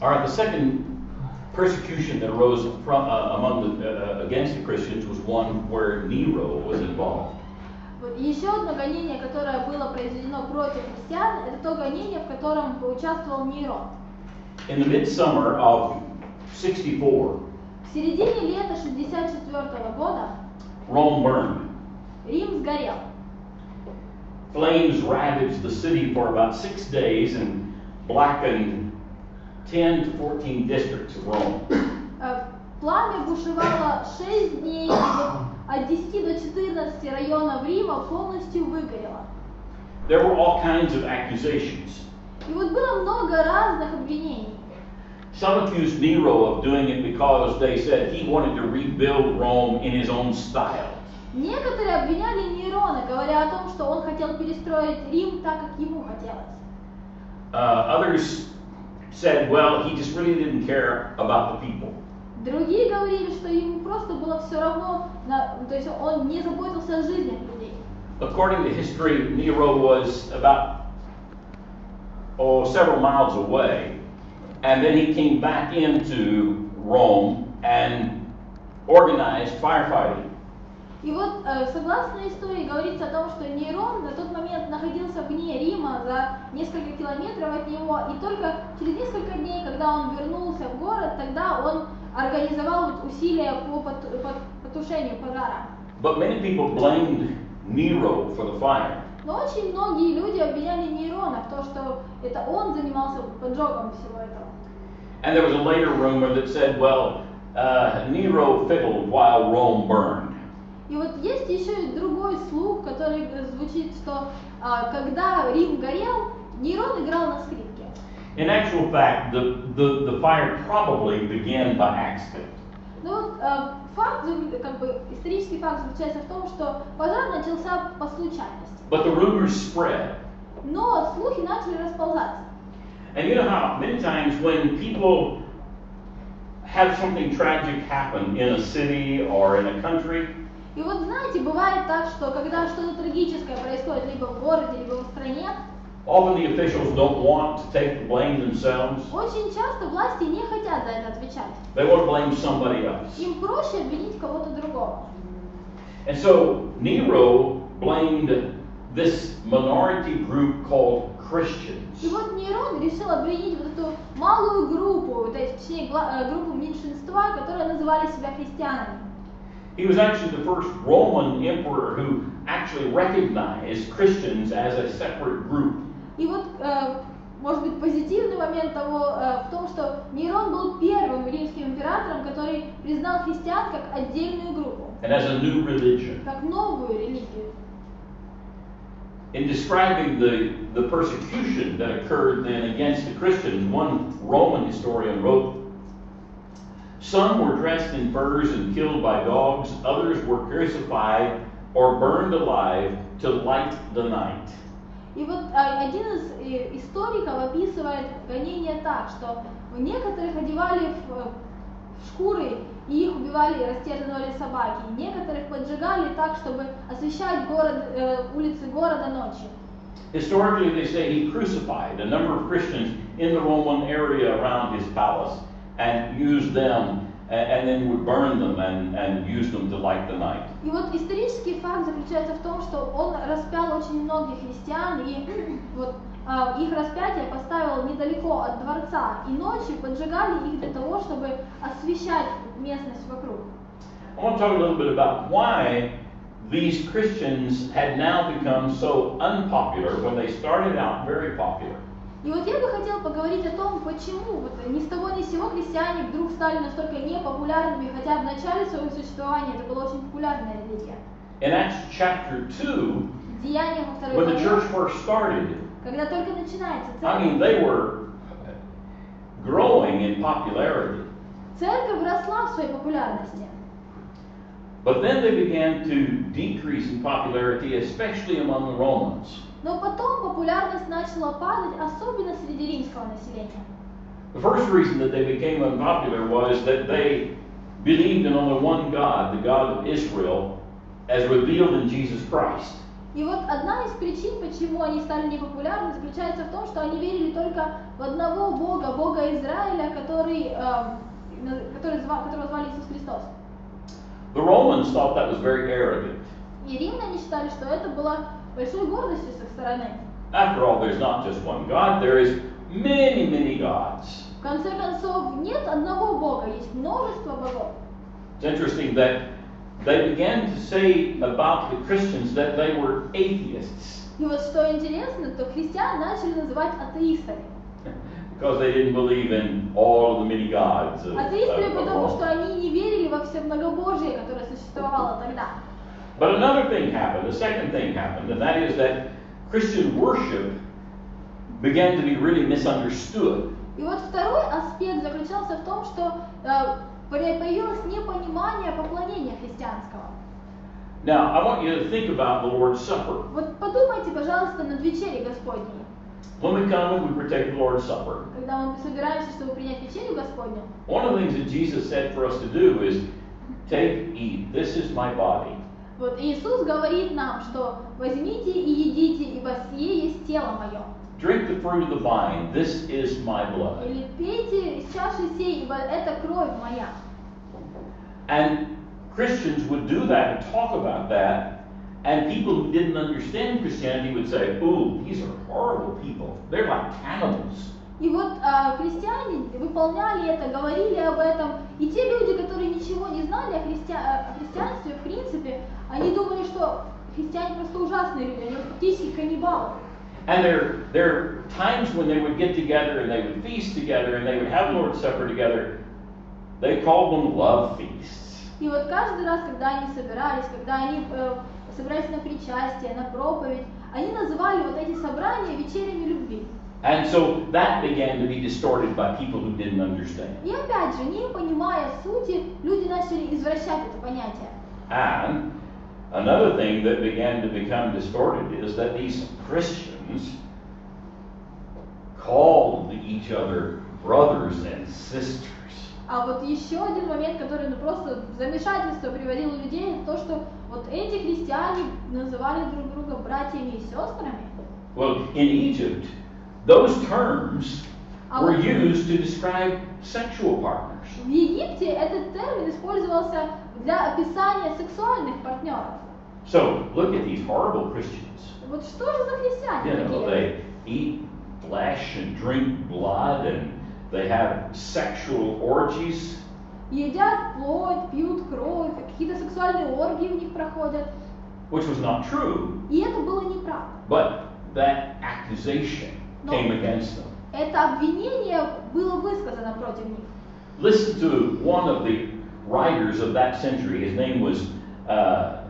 All right, the second persecution that arose from, uh, among the, uh, against the Christians was one where Nero was involved. Вот еще одно гонение, которое было произведено против христиан, это то гонение, в котором поучаствовал Нерон. In the midsummer of 64, В середине лета 64 года Rome burned. Рим сгорел. Flames ravaged the city for about six days and blackened 10 to 14 districts of Rome. Э, Пламя бушевало 6 дней, от 10 до 14 районов Рима полностью выгорело. There were all kinds of accusations. И вот было много разных обвинений. Some accused Nero of doing it because they said he wanted to rebuild Rome in his own style. Некоторые обвиняли Нерона, говоря о том, что он хотел перестроить Рим так, как ему хотелось. Uh, others said, well, he just really didn't care about the people. Другие говорили, что ему просто было все равно, на- то есть он не заботился о жизнях людей. According to history, Nero was about oh several miles away, and then he came back into Rome and organized firefighting. И вот, э, согласно истории, говорится о том, что Нейрон на тот момент находился вне Рима, за несколько километров от него, и только через несколько дней, когда он вернулся в город, тогда он организовал вот усилия по- потушению пожара. But many people blamed Nero for the fire. Но очень многие люди обвиняли Нейрона в том, что это он занимался поджогом всего этого. And there was a later rumor that said, well, uh, Nero fiddled while Rome burned. И вот есть еще и другой слух, который звучит, что а, когда Рим горел, Нейрон играл на скрипке. In actual fact, the, the, the fire probably began by accident. Ну вот э, факт, как бы исторический факт заключается в том, что пожар начался по случайности. But the rumors spread. Но слухи начали расползаться. And you know how many times when people have something tragic happen in a city or in a country, И вот знаете, бывает так, что когда что-то трагическое происходит либо в городе, либо в стране, often the officials don't want to take the blame themselves. очень часто власти не хотят за это отвечать. They want to blame somebody else. Им проще обвинить кого-то другого. And so Nero blamed this minority group called Christians. И вот Нейрон решил обвинить вот эту малую группу, то есть точнее группу меньшинства, которые называли себя христианами. He was actually the first Roman emperor who actually recognized Christians as a separate group. И вот, э, может быть, позитивный момент того э, в том, что Нейрон был первым римским императором, который признал христиан как отдельную группу, and as a new religion. как новую религию. In describing the, the persecution that occurred then against the Christians, one Roman historian wrote Some were dressed in furs and killed by dogs, others were crucified or burned alive to light the night. И вот э, один из э, историков описывает гонение так, что некоторых одевали в, э, в шкуры и их убивали, растерзывали собаки. Некоторых поджигали так, чтобы освещать город, э, улицы города ночью. Historically, they say he crucified a number of Christians in the Roman area around his palace and used them, a- and then would burn them and, and use them to light the night. И вот исторический факт заключается в том, что он распял очень многих христиан, и вот а, их распятие поставил недалеко от дворца, и ночью поджигали их для того, чтобы освещать местность вокруг. I want to talk a little bit about why these Christians had now become so unpopular when they started out very popular. И вот я бы хотела поговорить о том, почему вот ни с того ни с сего христиане вдруг стали настолько непопулярными, хотя в начале своего существования это была очень популярная религия. In Acts chapter 2, Деяния во второй when the church first started, когда только начинается I mean, церковь, they were growing in popularity. церковь росла в своей популярности. But then they began to decrease in popularity, especially among the Romans. Но потом популярность начала падать, особенно среди римского населения. The first reason that they became unpopular was that they believed in only one God, the God of Israel, as revealed in Jesus Christ. И вот одна из причин, почему они стали непопулярны, заключается в том, что они верили только в одного Бога, Бога Израиля, который, э, который зва- которого звали Иисус Христос. The Romans thought that was very arrogant. И римляне считали, что это было большой гордостью с их стороны. After all, there's not just one God, there is many, many gods. В конце концов, нет одного Бога, есть множество богов. It's interesting that they began to say about the Christians that they were atheists И вот что интересно, то христиан начали называть атеистами. because they didn't believe in all the many gods Атеистами, of потому что они не верили во все многобожие, которое существовало тогда. But another thing happened, a second thing happened, and that is that Christian worship began to be really misunderstood. И вот второй аспект заключался в том, что э, поя- появилось непонимание поклонения христианского. Now, I want you to think about the Lord's Supper. Вот подумайте, пожалуйста, над вечерей Господней. When we come and we partake the Lord's Supper, Когда мы собираемся, чтобы принять вечерю Господню, one of the things that Jesus said for us to do is take, eat. This is my body. Вот Иисус говорит нам, что возьмите и едите, ибо сие есть тело мое. Drink the fruit of the vine. This is my blood. Или пейте из чаши сей, ибо это кровь моя. And Christians would do that and talk about that, and people who didn't understand Christianity would say, Ooh, these are horrible people. They're like cannibals. И вот а, христиане выполняли это, говорили об этом, и те люди, которые ничего не знали о, христиа- о христианстве, в принципе, они думали, что христиане просто ужасные люди, они фактически каннибалы. And there, there are times when they would get together and they would feast together and they would have Lord's Supper together. They called them love feasts. И вот каждый раз, когда они собирались, когда они э, собирались на причастие, на проповедь, они называли вот эти собрания вечерями любви. And so that began to be distorted by people who didn't understand. И опять же, не понимая сути, люди начали извращать это понятие. And another thing that began to become distorted is that these Christians called each other brothers and sisters. А вот еще один момент, который ну, просто в замешательство приводил людей, это то, что вот эти христиане называли друг друга братьями и сестрами. Well, in Egypt, those terms А were вот used to describe sexual partners. в Египте этот термин использовался для описания сексуальных партнеров. So look at these horrible Christians. Вот что же за христиане You know, такие? they eat flesh and drink blood and they have sexual orgies. Едят плоть, пьют кровь, какие-то сексуальные оргии у них проходят. which was not true, И это было неправда. but that accusation No. came against them. Это обвинение было высказано против них. Listen to one of the writers of that century. His name was uh,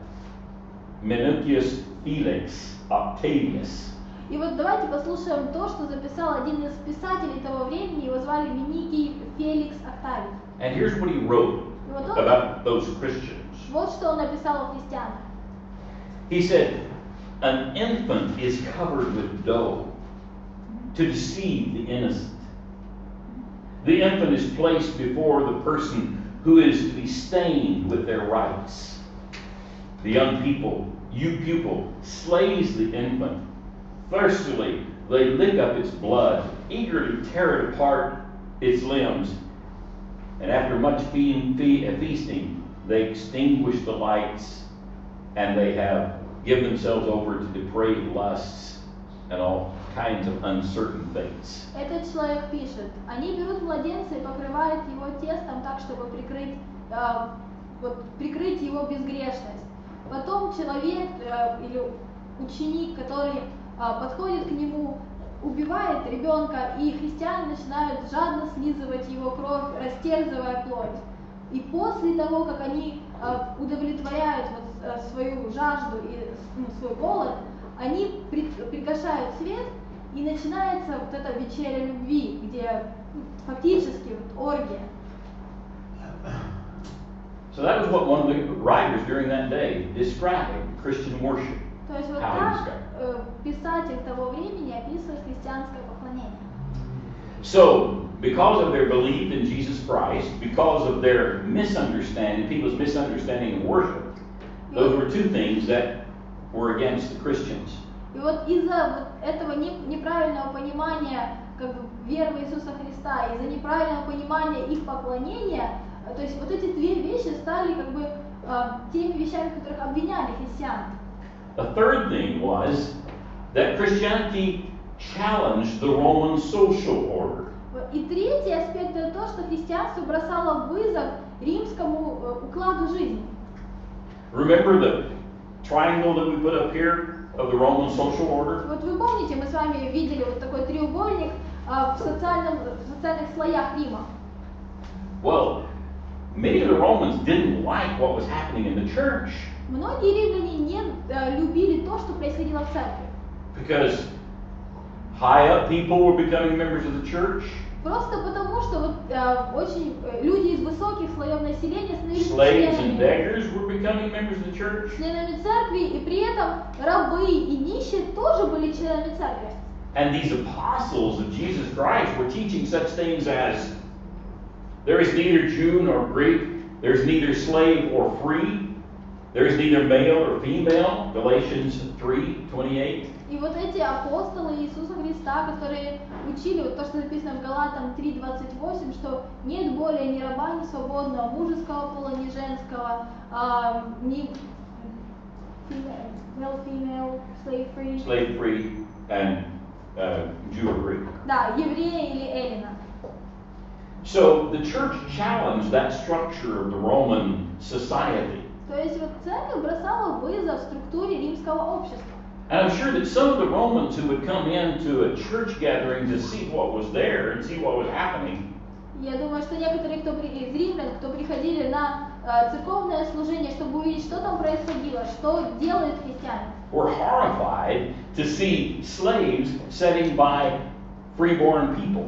Minucius Felix Octavius. И вот давайте послушаем то, что записал один из писателей того времени, его звали Миникий Феликс Октавий. And here's what he wrote вот он, about those Christians. вот что он написал о христианах. He said, An infant is covered with dough to deceive the innocent. The infant is placed before the person who is to be stained with their rights. The young people, you pupil, slays the infant. Thirstily, they lick up its blood, eagerly tear it apart, its limbs. And after much feasting, they extinguish the lights and they have given themselves over to depraved lusts and all kinds of uncertain things. Этот человек пишет, они берут младенца и покрывают его тестом так, чтобы прикрыть, вот, прикрыть его безгрешность. Потом человек э, или ученик, который э, подходит к нему, убивает ребенка, и христиане начинают жадно слизывать его кровь, растерзывая плоть. И после того, как они э, удовлетворяют вот, э, свою жажду и ну, свой голод, они пригашают свет, и начинается вот эта вечеря любви, где ну, фактически вот оргия. So that was what one of the writers during that day described Christian worship. То есть вот How так is that? э, писатель того времени описывает христианское поклонение. So, because of their belief in Jesus Christ, because of their misunderstanding, people's misunderstanding of worship, those were two things that were against the Christians. И вот из-за вот этого не- неправильного понимания как бы, веры в Иисуса Христа, из-за неправильного понимания их поклонения, э, то есть вот эти две вещи стали как бы э, теми вещами, в которых обвиняли христиан. A third thing was that Christianity challenged the Roman social order. И третий аспект это то, что христианство бросало вызов римскому э, укладу жизни. Remember the triangle that we put up here of the Roman social order? Вот вы помните, мы с вами видели вот такой треугольник а, в, социальном, в социальных слоях Рима. Well, many of the Romans didn't like what was happening in the church Многие римляне не э, любили то, что происходило в церкви. because high up people were becoming members of the church, Просто потому, что вот э, очень э, люди из высоких слоев населения становились членами, членами церкви, и при этом рабы и нищие тоже были членами церкви. and these apostles of Jesus Christ were teaching such things as there is neither Jew nor Greek, there's neither slave or free, there is neither male or female, Galatians 3 28. И вот эти апостолы Иисуса Христа, которые учили вот то, что написано в Галатам 3.28, что нет более ни раба, ни свободного, мужеского пола, ни женского, а, ни female, male, female, slave free, slave free and uh, Jew or Greek. да, еврея или эллина. So the church challenged that structure of the Roman society. То есть вот церковь бросала вызов структуре римского общества. And I'm sure that some of the Romans who would come into a church gathering to see what was there and see what was happening Я думаю, что некоторые кто при- из римлян, кто приходили на э, церковное служение, чтобы увидеть, что там происходило, что делают христиане, were horrified to see slaves sitting by freeborn people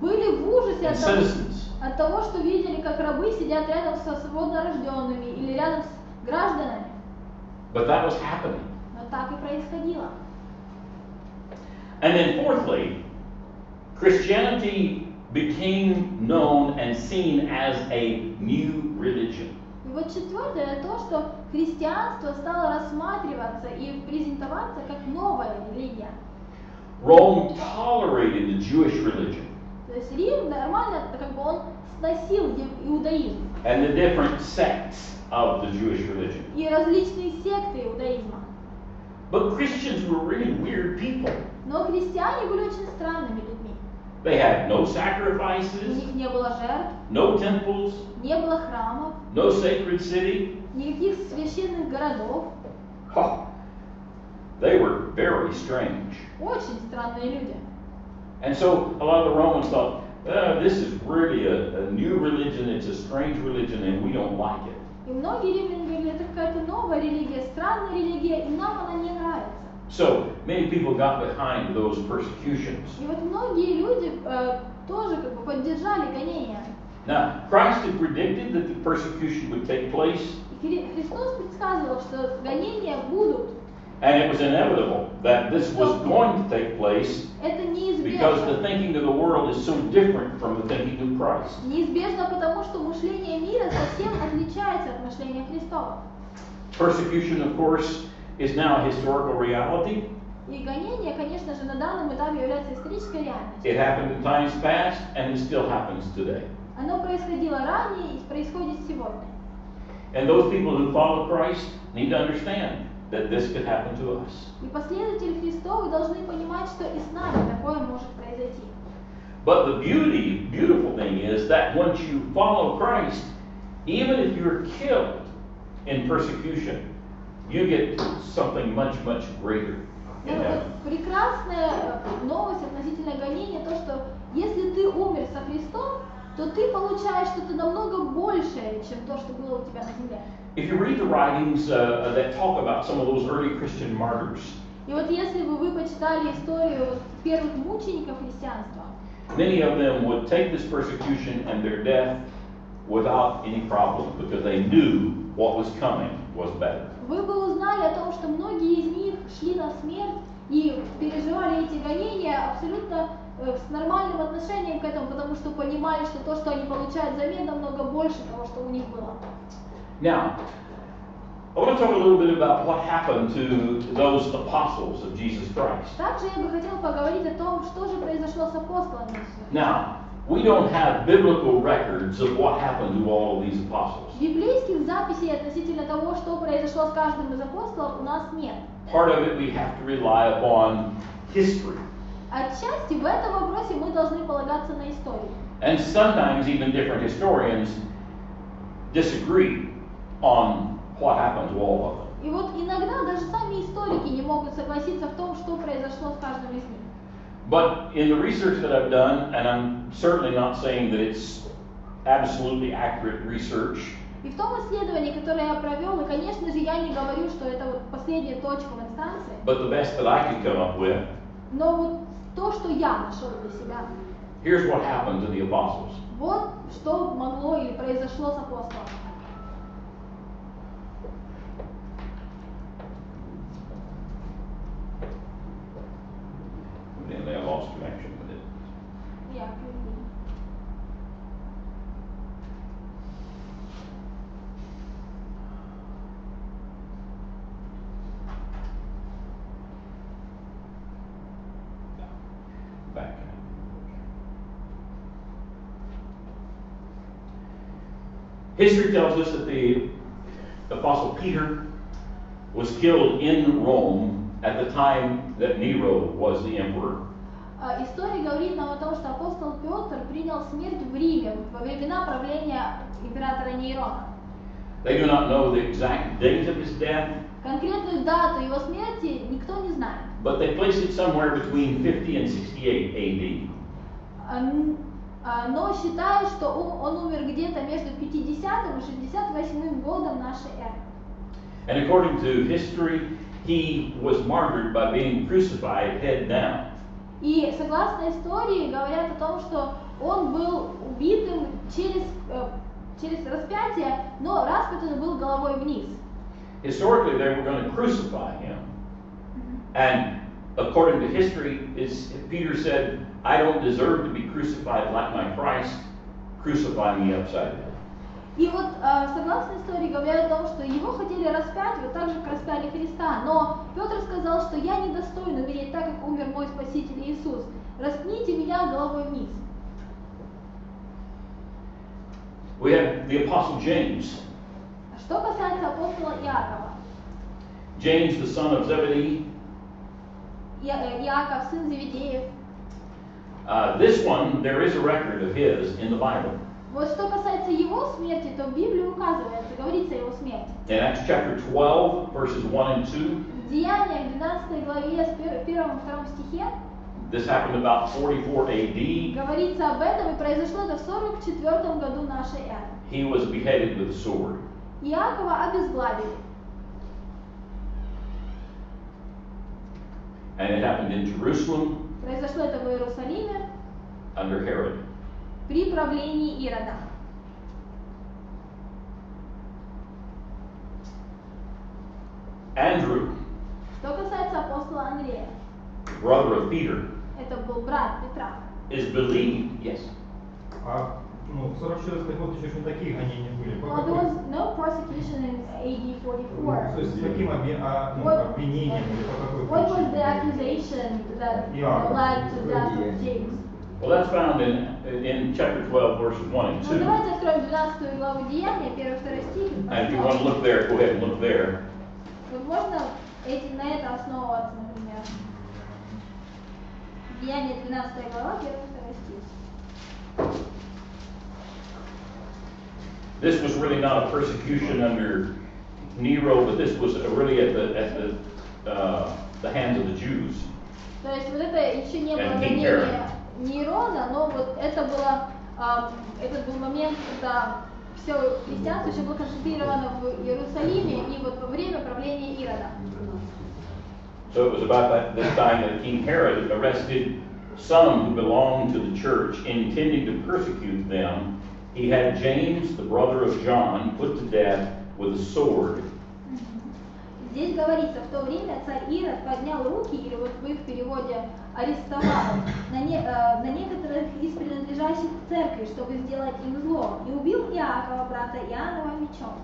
были в ужасе and от того, citizens. от того, что видели, как рабы сидят рядом со свободно рожденными или рядом с гражданами. But that was happening. Так и происходило. And then, fourthly, Christianity became known and seen as a new religion. И вот четвертое то, что христианство стало рассматриваться и презентоваться как новая религия. Rome tolerated the Jewish religion То есть Рим нормально, как бы он сносил иудаизм and the different sects of the Jewish religion. и различные секты иудаизма. But Christians were really weird people. Но христиане были очень странными людьми. They had no У sacrifices, них не было жертв, no temples, не было храмов, no sacred city. никаких священных городов. Huh. They were very strange. Очень странные люди. And so a lot of the Romans thought, uh, this is really a, a new religion, it's a strange religion, and we don't like it. И многие римляне говорили, это какая-то новая религия, странная религия, и нам она не нравится. So many people got behind those persecutions. И вот многие люди э, тоже как бы поддержали гонения. Now, Christ had predicted that the persecution would take place, Христос предсказывал, что гонения будут. and it was inevitable that this was going to take place Это because the неизбежно. thinking of the world is so different from the thinking of Christ. Неизбежно потому, что мышление мира совсем отличается от мышления Христова. Persecution, of course, is now a historical reality. И гонение, конечно же, на данном этапе является исторической реальностью. It happened in times past, and it still happens today. Оно происходило ранее и происходит сегодня. And those people who follow Christ need to understand that this could happen to us. И последователи Христовы должны понимать, что и с нами такое может произойти. But the beauty, beautiful thing is that once you follow Christ, even if you're killed in persecution, you get something much, much greater Ну, вот прекрасная э, новость относительно гонения, то, что если ты умер со Христом, то ты получаешь что-то намного большее, чем то, что было у тебя на земле. If you read the writings uh, that talk about some of those early Christian martyrs, И вот если бы вы почитали историю первых мучеников христианства, many of them would take this persecution and their death without any problem because they knew what was coming was better. вы бы узнали о том, что многие из них шли на смерть и переживали эти гонения абсолютно э, с нормальным отношением к этому, потому что понимали, что то, что они получают взамен, намного больше того, что у них было. Now, I want to talk a little bit about what happened to those apostles of Jesus Christ. Также я бы хотела поговорить о том, что же произошло с апостолами. Now, we don't have biblical records of what happened to all of these apostles. Библейских записей относительно того, что произошло с каждым из апостолов, у нас нет. Part of it we have to rely upon history. Отчасти в этом вопросе мы должны полагаться на историю. And sometimes even different historians disagree on what happened to all of them. И вот иногда даже сами историки не могут согласиться в том, что произошло с каждым из них. But in the research that I've done, and I'm certainly not saying that it's absolutely accurate research, И в том исследовании, которое я провел, и, конечно же, я не говорю, что это вот последняя точка в инстанции, but the best that I could come up with, но вот то, что я нашел для себя, here's what happened to the apostles. вот что могло или произошло с апостолами. and they lost connection with it. Yeah. Back. History tells us that the Apostle Peter was killed in Rome at the time that Nero was the emperor. А, История говорит нам о том, что апостол Петр принял смерть в Риме во времена правления императора Нейрона. They do not know the exact date of his death, Конкретную дату его смерти никто не знает. but they place it somewhere between 50 and 68 AD. А, а, Но считают, что он, он умер где-то между 50 и 68 годом нашей эры. And according to history, he was martyred by being crucified head down. И согласно истории говорят о том, что он был убитым через, э, через распятие, но распят он был головой вниз. Historically, they were going to crucify him. And according to history, is Peter said, I don't deserve to be crucified like my Christ. Crucify me upside down. И вот э, согласно истории говорят о том, что его хотели распять, вот так же, как распяли Христа. Но Петр сказал, что я не достоин умереть так, как умер мой Спаситель Иисус. Распните меня головой вниз. We have the Apostle James. Что касается апостола Иакова. James, the son of Zebedee. Э, Иаков, сын Завидеев. Uh, this one, there is a record of his in the Bible. Вот что касается его смерти, то в Библии указывается, говорится о его смерти. In Acts chapter 12, verses 1 and 2, В Деяниях 12 главе с 1 и 2 стихе this happened about 44 AD. говорится об этом, и произошло это в 44 году нашей эры. He was beheaded with a sword. Иакова обезглавили. And it happened in Jerusalem Произошло это в Иерусалиме under Herod. При правлении Ирода. Andrew, Что касается апостола Андрея, brother of Peter, это был брат Петра. is believed, yes, А ну, 44 год еще не такие гонения были. Well, there was no persecution in AD Ну, 44. то есть с каким а, ну, What, обвинением или по какой what was the accusation that led to death of James? well, that's found in, in chapter 12, verses 1 and Ну 2. давайте откроем 12 главу Деяния, 1-2 стих. и And if you want to посмотрим. look there, go ahead and look there. Вот можно эти, на это основываться, например. Деяние 12 глава, 1-2 стих. This was really not a persecution under Nero, but this was really at the, at the, uh, the hands of the Jews. То есть вот это еще не было And King гонение Нерона, но вот это было, ам, этот был момент, когда все христианство еще было концентрировано в Иерусалиме и вот во время правления Ирода. So it was about that, this time that King Herod arrested some who belonged to the church, intending to persecute them. He had James, the brother of John, put to death with a sword. Здесь говорится, в то время царь Ирод поднял руки, или вот в их переводе арестовал на, не- э, на некоторых из принадлежащих церкви, чтобы сделать им зло, и убил Иакова, брата Иоаннова, мечом.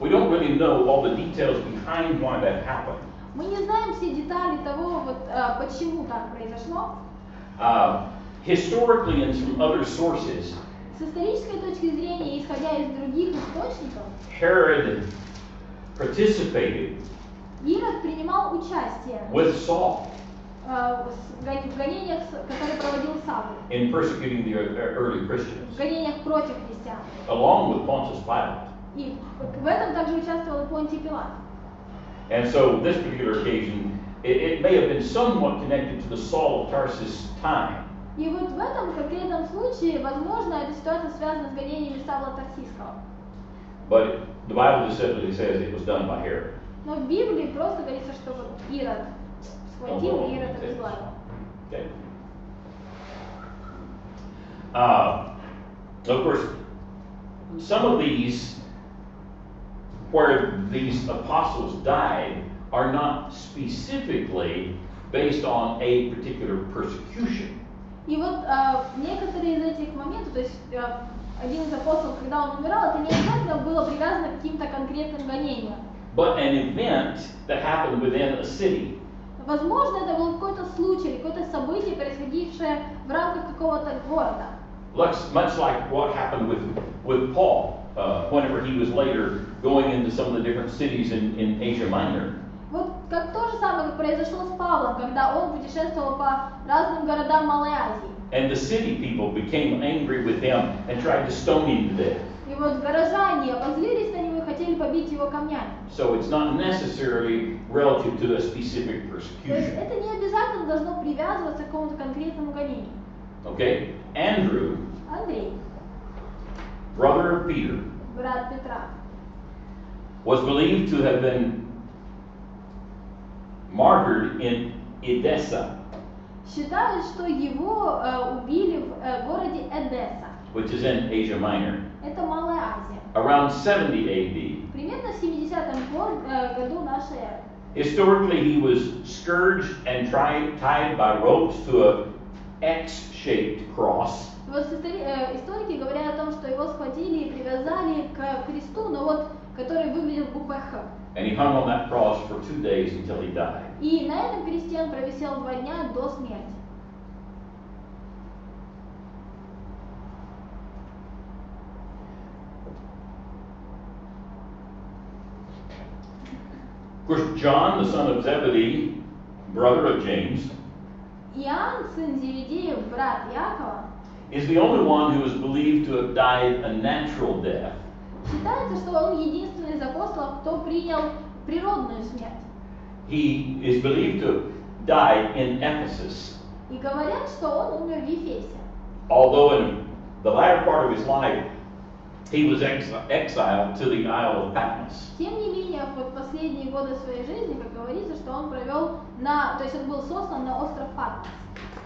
We don't really know all the details behind why that happened. Мы не знаем все детали того, вот, э, почему так произошло. Uh, historically, in some other sources, С исторической точки зрения, исходя из других источников, Herod participated Ирод принимал участие with Saul в гон- в гонениях, которые проводил Савл, in persecuting the uh, early в Christians, гонениях против христиан. along with Pontius Pilate. И в этом также участвовал Понтий Пилат. And so, this particular occasion, it, it may have been somewhat connected to the Saul of Tarsus time. И вот в этом конкретном случае, возможно, эта ситуация связана с гонениями Савла Тарсийского. But the Bible just simply says it was done by Herod. Но в Библии просто говорится, что вот Ирод схватил и Ирод обезглавил. Okay. Uh, of course, some of these where these apostles died are not specifically based on a particular persecution. И вот э, некоторые из этих моментов, то есть э, один из апостолов, когда он умирал, это не обязательно было привязано к каким-то конкретным гонениям. but an event that happened within a city. Возможно, это был какой-то случай, какое-то событие, происходившее в рамках какого-то города. Looks much like what happened with, with Paul uh, whenever he was later going into some of the different cities in, in Asia Minor. Вот как то же самое, произошло с Павлом, когда он путешествовал по разным городам Малой Азии. And the city people became angry with him and tried to stone him to death. И вот горожане обозлились на него и хотели побить его камнями. So it's not necessarily relative to a specific То есть persecution. это не обязательно должно привязываться к какому-то конкретному гонению. Okay? Andrew, Андрей, brother of Peter, брат Петра, was believed to have been martyred in Edessa, считают, что его э, убили в э, городе Эдесса. which is in Asia Minor, Это Малая Азия. Around 70 AD. Примерно в 70-м год- э, году нашей эры. Historically, he was scourged and tried, tied by ropes to a X-shaped cross, Вот э, историки говорят о том, что его схватили и привязали к кресту, но вот который выглядел буквой Х. and he hung on that cross for two days until he died. И на этом кресте он провисел два дня до смерти. course, John, the son of Zebedee, brother of James, Иоанн, сын Зеведеев, брат Якова, is the only one who is believed to have died a natural death. считается, что он единственный из апостолов, кто принял природную смерть. He is believed to have died in Ephesus, И говорят, что он умер в Ефесе. although in the latter part of his life, he was ex- exiled to the Isle of Patmos. Тем не менее, вот последние годы своей жизни, как говорится, что он провел на, то есть он был сослан на остров Патмос.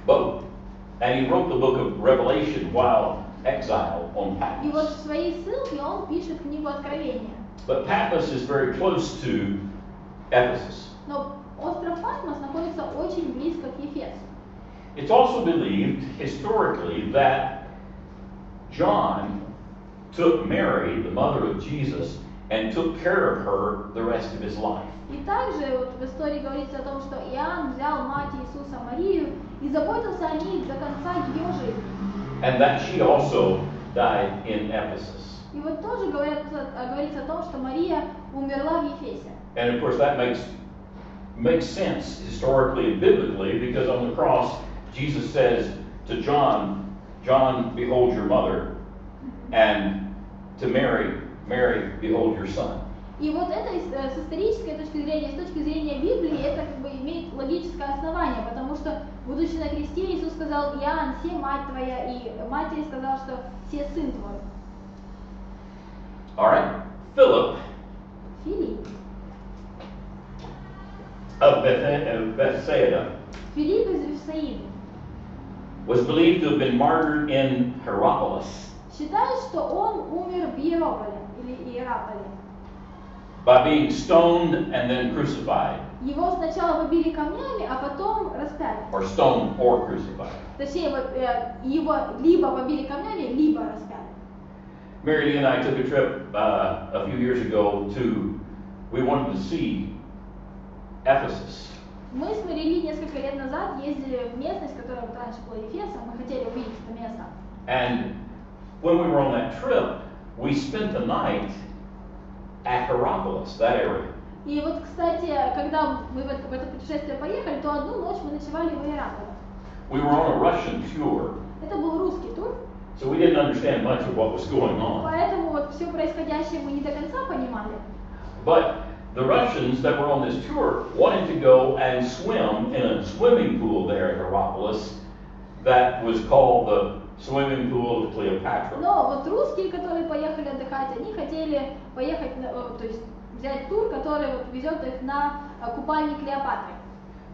But, and he wrote the book of Revelation while exiled on И вот Patmos. в своей ссылке он пишет книгу Откровения. But Patmos is very close to Ephesus. Но остров Патмос находится очень близко к Ефесу. It's also believed historically that John took Mary, the mother of Jesus, and took care of her the rest of his life. И также вот в истории говорится о том, что Иоанн взял мать Иисуса Марию и заботился о ней до конца ее жизни. And that she also died in Ephesus. И вот тоже говорят, э, говорится о том, что Мария умерла в Ефесе. And of course, that makes, makes sense historically and biblically because on the cross, Jesus says to John, John, behold your mother, And to Mary, Mary, behold your son. И вот это э, с исторической точки зрения, с точки зрения Библии, это как бы имеет логическое основание, потому что, будучи на кресте, Иисус сказал, Иоанн, все мать твоя, и матери сказал, что все сын твой. All right? Philip Филипп. of Beth- of Bethsaida Филипп из Вифсаиды. was believed to have been martyred in Hierapolis Считают, что он умер в Иерополе, или Иераполе. by being stoned and then crucified, Его сначала побили камнями, а потом распяли. or stoned or crucified. Точнее, э, его либо побили камнями, либо распяли. Mary Lee and I took a trip uh, a few years ago to, we wanted to see Ephesus. Мы с Марили несколько лет назад ездили в местность, которая раньше была Ефесом, мы хотели увидеть это место. And when we were on that trip, we spent the night at Hierapolis, that area. И вот, кстати, когда мы в это, в это путешествие поехали, то одну ночь мы ночевали в Иераполе. We were on a Russian tour, Это был русский тур, so we didn't understand much of what was going on. поэтому вот все происходящее мы не до конца понимали. But the Russians that were on this tour wanted to go and swim in a swimming pool there at Hierapolis that was called the Cleopatra. Но вот русские, которые поехали отдыхать, они хотели поехать, э, то есть взять тур, который вот везет их на э, купальник Клеопатры.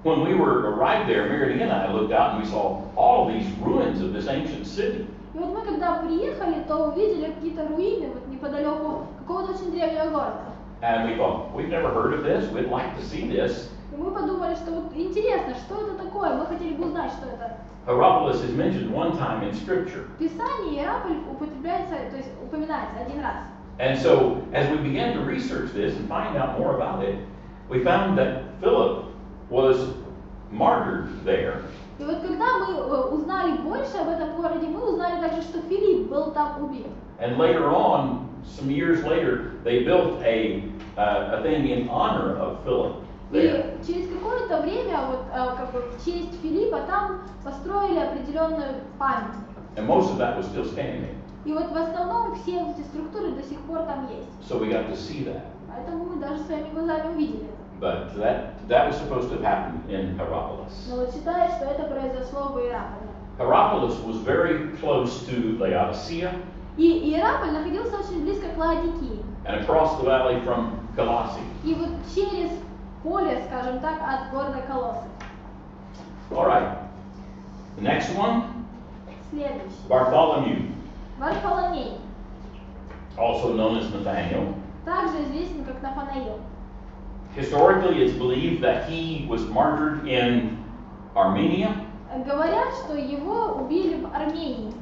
When we were arrived there, Mary and I looked out and we saw all these ruins of this ancient city. И вот мы когда приехали, то увидели какие-то руины вот неподалеку какого-то очень древнего города. And we thought, we've never heard of this, we'd like to see this. И мы подумали, что вот интересно, что это такое, мы хотели бы узнать, что это. Hierapolis is mentioned one time in Scripture. В Писании Иераполь употребляется, то есть упоминается один раз. And so, as we began to research this and find out more about it, we found that Philip was martyred there. И вот когда мы э, узнали больше об этом городе, мы узнали также, что Филипп был там убит. And later on, some years later, they built a, uh, a thing in honor of Philip there. И через какое-то время, вот э, как бы в честь Филиппа, там построили определенную памятник. And most of that was still standing. И вот в основном все эти структуры до сих пор там есть. So we got to see that. Поэтому мы даже своими глазами увидели это. But that, that was supposed to have happened in Hierapolis. Но вот считаю, что это произошло в Иераполе. Hierapolis was very close to Laodicea И Иераполь находился очень близко к Лаодикии. and across the valley from Colossae. И вот через поле, скажем так, от города Колоссы. All right. The next one, Следующий. Bartholomew, Варфоломей, also known as Nathaniel. также известен как Нафанаил. Historically, it's believed that he was martyred in Armenia Говорят, что его убили в Армении.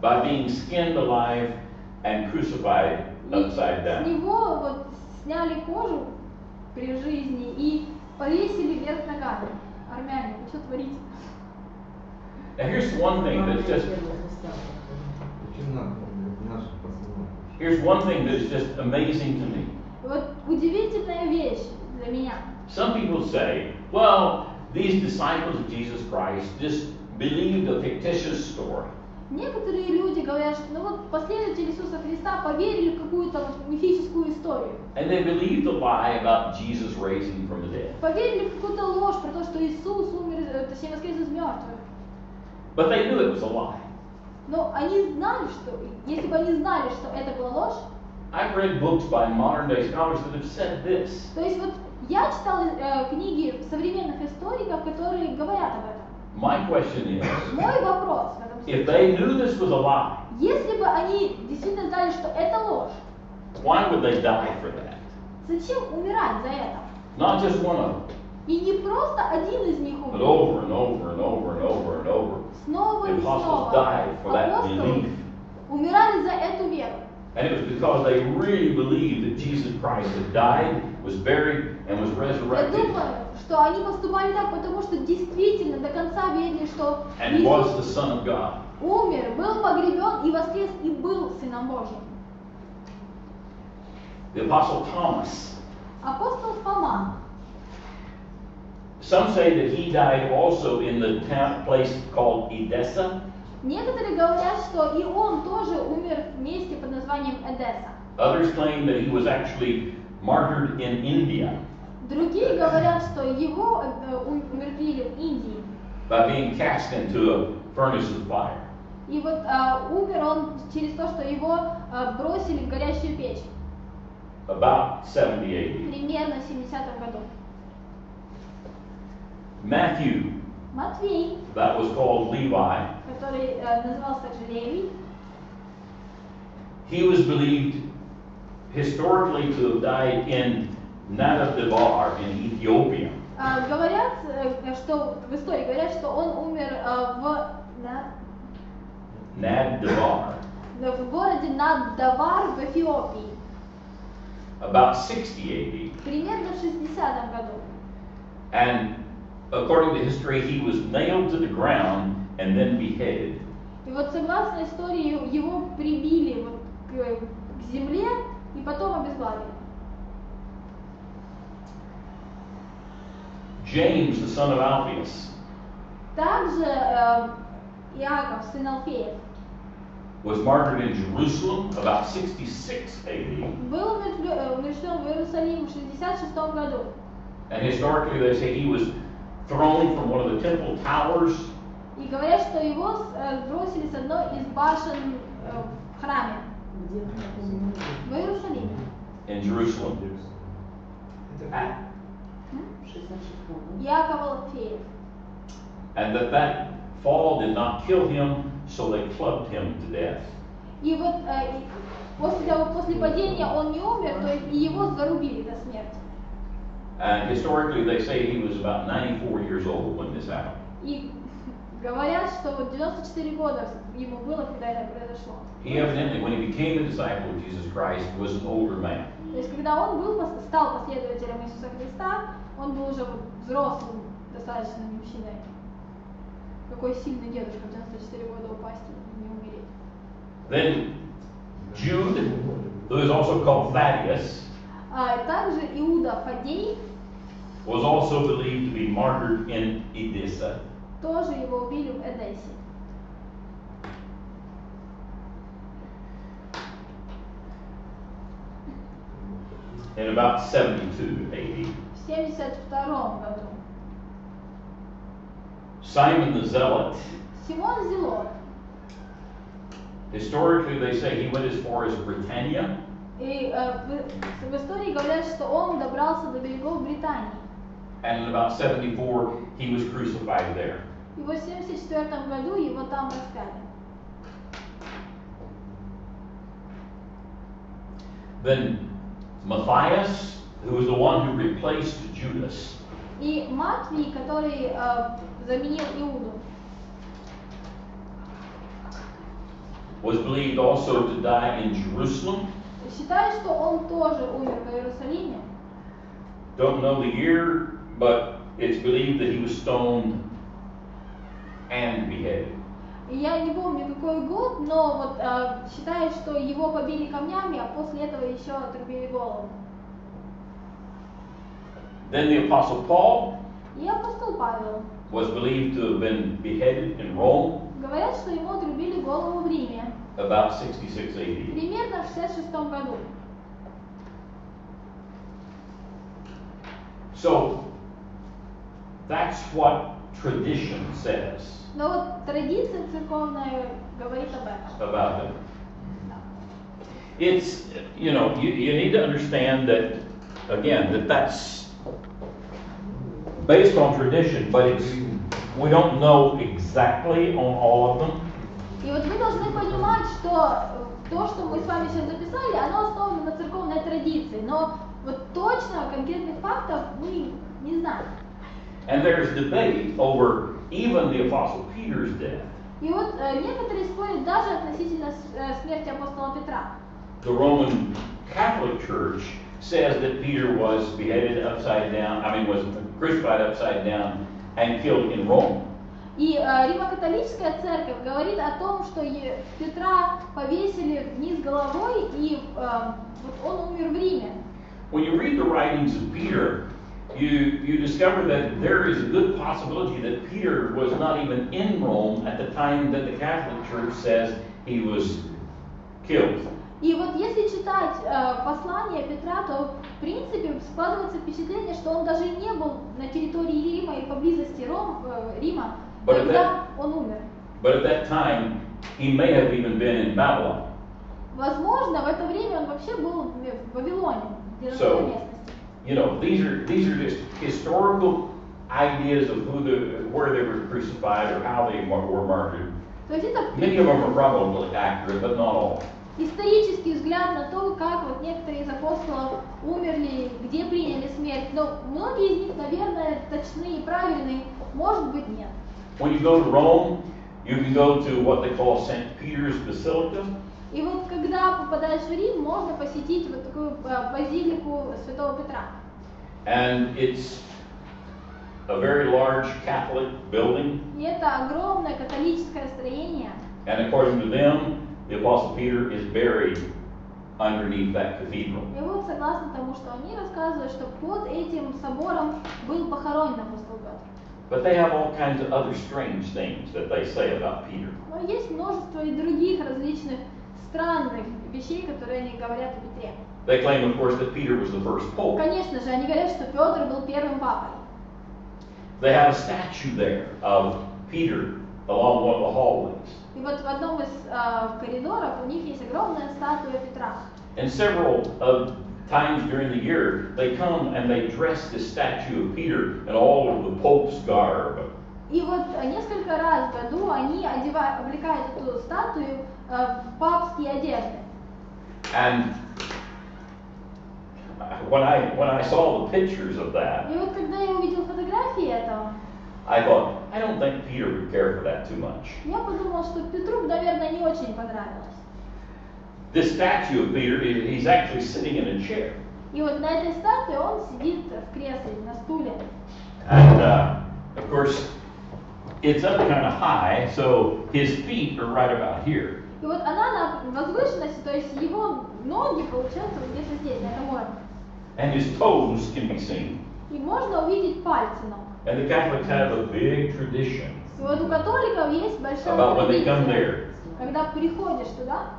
by being skinned alive and crucified upside с down. него вот сняли кожу при жизни и повесили вверх ногами. Армяне, вы что творите? Now, here's one thing that's just here's one thing that's just amazing to me. Вот удивительная вещь для меня. Some people say, well, these disciples of Jesus Christ just believed a fictitious story. Некоторые люди говорят, что ну вот последователи Иисуса Христа поверили в какую-то вот мифическую историю. And they believed the lie about Jesus raising from the dead. Поверили в какую-то ложь про то, что Иисус умер, э, точнее воскрес из мертвых. But they knew it was a lie. Но они знали, что, если бы они знали, что это была ложь, I've read books by modern day scholars that have said this. то есть вот я читала э, книги современных историков, которые говорят об этом. My question is, Мой вопрос if случае, they knew this was a lie, если бы они действительно знали, что это ложь, why would they die for that? зачем умирать за это? Not just one of them, И не просто один из них but умер. over and over and over and over and over. Снова The и apostles снова died for that апостолы belief. умирали за эту веру. And it was because they really believed that Jesus Christ had died, was buried, and was Я resurrected, думаю, Что они поступали так, потому что действительно до конца верили, что and was Иисус the Son of God. умер, был погребен и воскрес, и был Сыном Божьим. The Apostle Thomas. Апостол Фома. Some say that he died also in the town, place called Edessa. Некоторые говорят, что и он тоже умер в месте под названием Эдесса. Others claim that he was actually martyred in India Другие говорят, что его э, ум- умертвили в Индии. by being cast into a furnace of fire. И вот э, умер он через то, что его э, бросили в горящую печь. About 70 AD. Примерно в 70-м году. Matthew, Матвей, that was called Levi, который э, назывался также Левий, he was believed historically to have died in Nadab in Ethiopia. э, говорят, э, что в истории говорят, что он умер э, в на- Nadab. в городе Наддавар в Эфиопии. about 60 AD. Примерно в 60 году. And according to history, he was nailed to the ground and then beheaded. И вот согласно истории, его прибили вот к, к земле и потом обезглавили. James, the son of Alphaeus, Также э, Иаков, сын Алфеев, was martyred in Jerusalem about 66 AD. был умершлё- э, умерщвлен в Иерусалиме в 66 году. And historically, they say he was thrown from one of the temple towers И говорят, что его э, сбросили с одной из башен э, в храме в Иерусалиме. in Jerusalem. And that that fall did not kill him, so they clubbed him to death. И вот э, после того, после падения он не умер, то есть и его зарубили до смерти. And historically, they say he was about 94 years old when this happened. И говорят, что вот 94 года ему было, когда это произошло. He evidently, when he became a disciple of Jesus Christ, was an older man. То есть, когда он был, стал последователем Иисуса Христа, он был уже взрослым, достаточно мужчиной. Какой сильный дедушка в 94 года упасть и не умереть. Then Jude, who is also called Thaddeus, А также Иуда Фадей, was also believed to be martyred in Edessa. тоже его убили в Эдессе. in about 72 AD. В 72 году. Simon the Zealot, Симон Зелот. historically they say he went as far as Britannia, И э, в, в истории говорят, что он добрался до берегов Британии. and in about 74 he was crucified there. И в 74 году его там распяли. Then Matthias, Who was the one who replaced Judas, И Матвей, который э, заменил Иуду, was believed also to die in Jerusalem. считают, что он тоже умер в Иерусалиме. Don't know the year, but it's believed that he was stoned and beheaded. Я не помню какой год, но вот э, считают, что его побили камнями, а после этого еще отрубили голову. Then the Apostle Paul И апостол Павел. was believed to have been beheaded in Rome Говорят, что ему отрубили голову в Риме, about 66 AD. примерно в 66 году. So that's what tradition says Но вот традиция церковная говорит об этом. about them. It's, you know, you, you need to understand that, again, that that's based on tradition, but it's, we don't know exactly on all of them. И вот вы должны понимать, что э, то, что мы с вами сейчас записали, оно основано на церковной традиции. Но вот точно конкретных фактов мы не знаем. And there's debate over even the Apostle Peter's death. И вот э, некоторые спорят даже относительно с- э, смерти апостола Петра. The Roman Catholic Church says that Peter was beheaded upside down, I mean, was crucified upside down and killed in Rome. И э, Римо-католическая церковь говорит о том, что е- Петра повесили вниз головой, и э, вот он умер в Риме. When you read the writings of Peter, you, you discover that there is a good possibility that Peter was not even in Rome at the time that the Catholic Church says he was killed. И вот если читать э, послание Петра, то в принципе складывается впечатление, что он даже не был на территории Рима и поблизости Ром, э, Рима, But когда он умер. But at that time, he may have even been in Babylon. Возможно, в это время он вообще был в Вавилоне, где So- местности. You know, these are these are just historical ideas of who the where they were crucified or how they were martyred. Many of them are probably accurate, but not all. Исторический взгляд на то, как вот некоторые из апостолов умерли, где приняли смерть. Но многие из них, наверное, точны и правильные, может быть, нет. When you go to Rome, you can go to what they call St. Peter's Basilica. И вот когда попадаешь в Рим, можно посетить вот такую э, базилику Святого Петра. And it's a very large Catholic building. И это огромное католическое строение. And according to them, the Apostle Peter is buried underneath that cathedral. И вот согласно тому, что они рассказывают, что под этим собором был похоронен апостол Петр. But they have all kinds of other strange things that they say about Peter. Но есть множество и других различных странных вещей, которые они говорят о Петре. They claim, of course, that Peter was the first pope. Конечно же, они говорят, что Петр был первым папой. They have a statue there of Peter along one of the hallways. И вот в одном из э, коридоров у них есть огромная статуя Петра. And several of times during the year, they come and they dress this statue of Peter in all of the Pope's garb. И вот несколько раз в году они одевают, облекают эту статую э, в папские одежды. And when I when I saw the pictures of that, И вот когда я увидел фотографии этого, I thought, I don't think Peter would care for that too much. я подумал, что Петру, наверное, не очень понравилось. This statue of Peter, he- he's actually sitting in a chair. И вот на этой статуе он сидит в кресле, на стуле. And uh, of course, it's up kind of high, so his feet are right about here. И вот она на возвышенности, то есть его ноги, получается, вот где-то здесь, на этом уровне. And his toes can be seen. И можно увидеть пальцы ног. And the Catholics have a big tradition И вот у католиков есть большая about when they come традиция, there когда приходишь туда,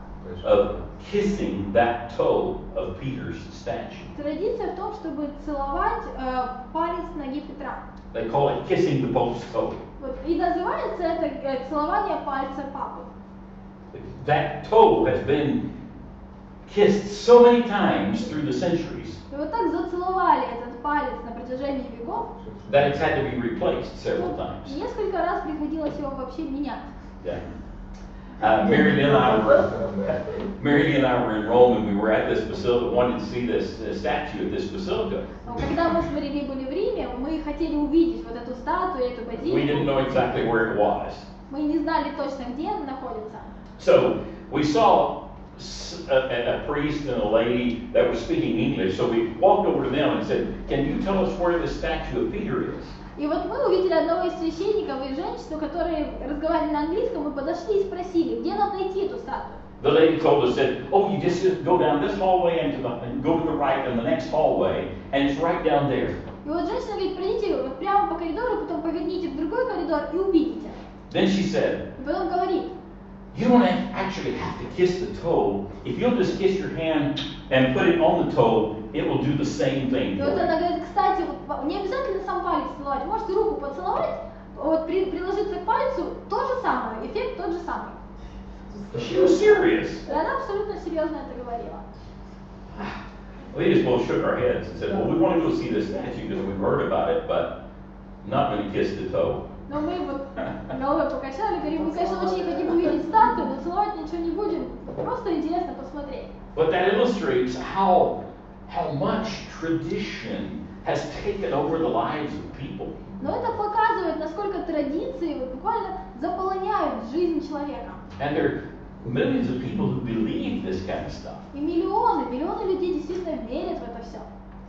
of kissing that toe of Peter's statue. традиция в том, чтобы целовать э, палец ноги Петра. They call it kissing the Pope's toe. Вот, и называется это э, целование пальца папы. That toe has been kissed so many times through the centuries И вот так зацеловали этот палец на протяжении веков, that it's had to be replaced several и times. несколько раз приходилось его вообще менять. Yeah. Uh, Mary Lynn and I were Mary Lynn and I were in Rome and we were at this basilica, wanted to see this uh, statue at this basilica. Но когда мы с Марией были в Риме, мы хотели увидеть вот эту статую, эту We didn't know базилику. exactly where it was. Мы не знали точно, где она находится. So we saw a, a- a priest and a lady that were speaking English. So we walked over to them and said, Can you tell us where the statue of Peter is? И вот мы увидели одного из священников и женщину, которые разговаривали на английском, мы подошли и спросили, где нам найти эту статую. The lady told us that, oh, you just go down this hallway and, to the, and go to the right in the next hallway, and it's right down there. И вот женщина говорит, пройдите вот прямо по коридору, потом поверните в другой коридор и увидите. Then she said, И потом говорит, You don't have- actually have to kiss the toe. If you'll just kiss your hand and put it on the toe, it will do the same thing. и for вот you." она говорит, кстати, вот не обязательно сам палец целовать, можете руку поцеловать, вот при- приложиться к пальцу, то же самое, эффект тот же самый. She was serious. И она абсолютно серьезно это говорила. We just both shook our heads and said, Well, we want to go see this statue because we've heard about it, but not going to kiss the toe. Но мы вот головой покачали, говорим, мы, конечно, очень хотим увидеть статую, но целовать ничего не будем, просто интересно посмотреть. But that illustrates how, how much tradition has taken over the lives of people. Но это показывает, насколько традиции вот буквально заполоняют жизнь человека. And there are millions of people who believe this kind of stuff. И миллионы, миллионы людей действительно верят в это все.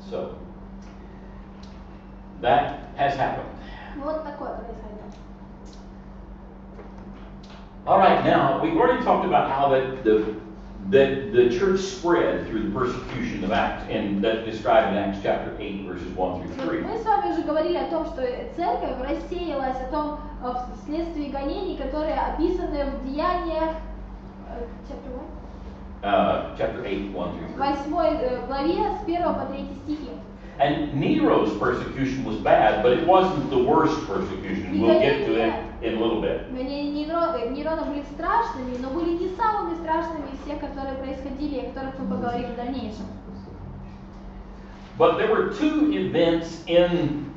So, that has happened. Вот такое происходит. All right, now, we've already talked about how that the, that the church spread through the persecution of Acts, and that's described in Acts chapter 8, verses 1 through Вот 3. Мы с вами уже говорили о том, что церковь рассеялась, о том э, вследствие гонений, которые описаны в деяниях э, chapter what? Uh, chapter 8, 1 through 3. восьмой э, главе с 1 по 3 стихи. And Nero's persecution was bad, but it wasn't the worst persecution. We'll get to it in a little bit. Нерона были страшными, но были не самыми страшными из всех, которые происходили, о которых мы поговорим в дальнейшем. But there were two events in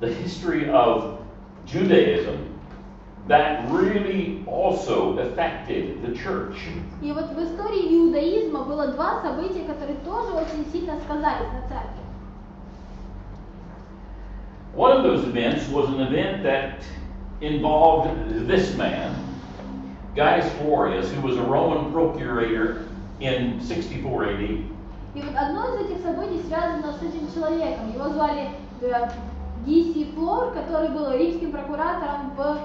the history of Judaism that really also affected the church. И вот в истории иудаизма было два события, которые тоже очень сильно сказались на церкви. One of those events was an event that involved this man, Gaius Florius, who was a Roman procurator in 64 AD, И вот одно из этих событий связано с этим человеком. Его звали э, Дисий Флор, который был римским прокуратором в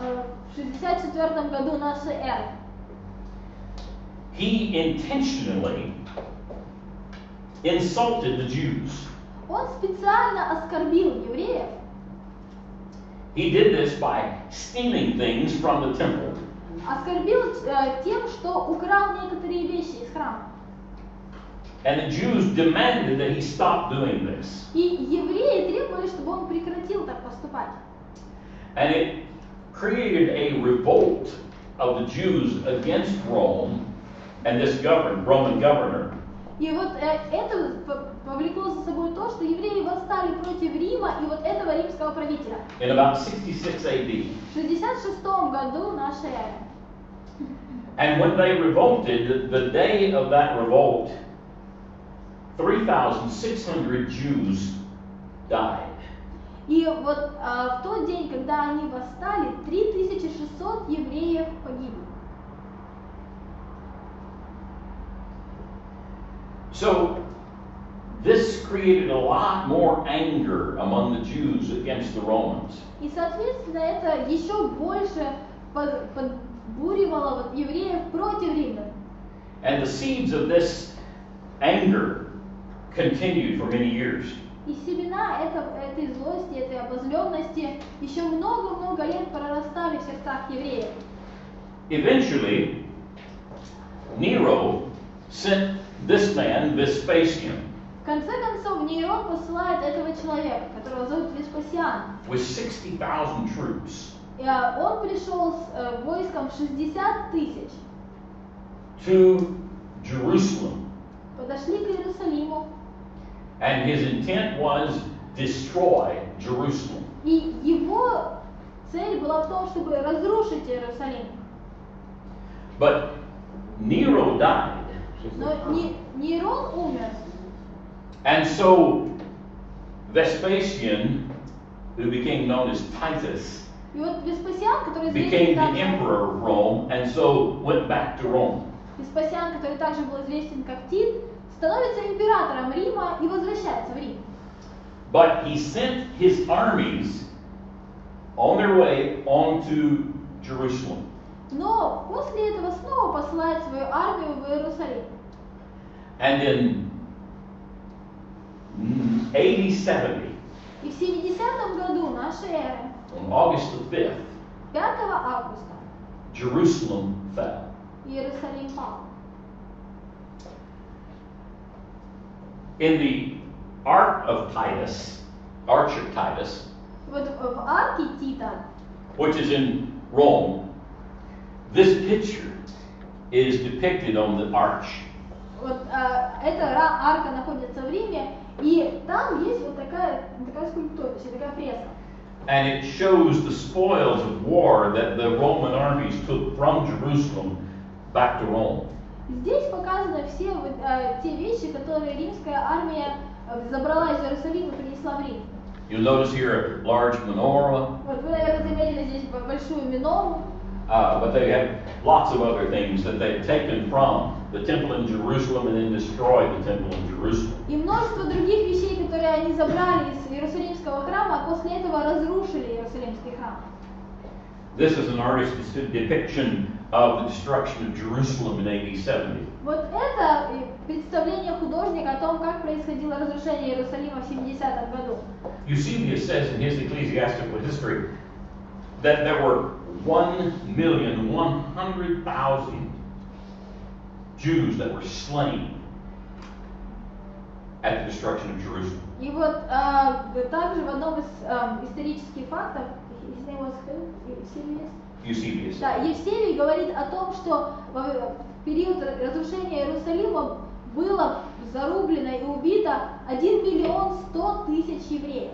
э, 64 году нашей эры. he intentionally insulted the Jews. Он специально оскорбил евреев. He did this by stealing things from the temple Оскорбил э, тем, что украл некоторые вещи из храма. And the Jews demanded that he stop doing this. И евреи требовали, чтобы он прекратил так поступать. And it created a revolt of the Jews against Rome and this govern, Roman governor. И вот э, это п- повлекло за собой то, что евреи восстали против Рима и вот этого римского правителя. In about 66 AD. В 66 году нашей эры. And when they revolted, the day of that revolt, 3,600 Jews died. И вот а, в тот день, когда они восстали, 3600 евреев погибли. So, this created a lot more anger among the Jews against the Romans. И, соответственно, это еще больше под- подбуривало вот евреев против римлян. And the seeds of this anger continued for many years. И семена это- этой злости, этой обозленности еще много-много лет прорастали в сердцах евреев. Eventually, Nero sent this man, Vespasian, В конце концов, Нейрон посылает этого человека, которого зовут Веспасиан. with 60,000 troops И, а, он пришел с э, войском в 60 тысяч. to Jerusalem. Подошли к Иерусалиму, And his intent was destroy Jerusalem. и его цель была в том, чтобы разрушить Иерусалим. But Nero died. Но Не- Нейрон умер, And so Vespasian, who became known as Titus, и вот Веспасиан, который became известен the также, emperor of Rome and so went back to Rome. Веспасиан, который также был известен как Тит, становится императором Рима и возвращается в Рим. But he sent his armies on their way on to Jerusalem. Но после этого снова посылает свою армию в Иерусалим. And in mm, AD 70, И в 70 году нашей эры, on August the 5th, 5 августа, Jerusalem fell. Иерусалим пал. In the Ark of Titus, Arch of Titus, Вот в арке Тита, which is in Rome, this picture is depicted on the arch. вот э, эта ра- арка находится в Риме, и там есть вот такая, такая скульптура, точнее такая фреска. And it shows the spoils of war that the Roman armies took from Jerusalem back to Rome. Здесь показаны все вот, э, те вещи, которые римская армия э, забрала из Иерусалима и принесла в Рим. You'll notice here a large menorah, Вот вы, наверное, заметили здесь большую минору, uh, but they have lots of other things that they've taken from the temple in Jerusalem and then destroyed the temple in Jerusalem. и множество других вещей, которые они забрали из Иерусалимского храма, а после этого разрушили Иерусалимский храм. This is an artist's depiction of the destruction of Jerusalem in AD 70. Вот это э, представление художника о том, как происходило разрушение Иерусалима в 70-м году. Eusebius says in his ecclesiastical history that there were 1,100,000 Jews that were slain at the destruction of Jerusalem. И вот а, также в одном из а, исторических фактов, his name was? Eusebius? Eusebius. Да, Евсевий говорит о том, что в период разрушения Иерусалима было зарублено и убито 1 миллион 100 тысяч евреев.